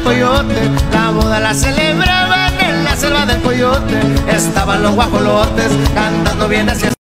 coyote. La boda la celebraban en la selva del coyote. Estaban los guajolotes cantando bien hacia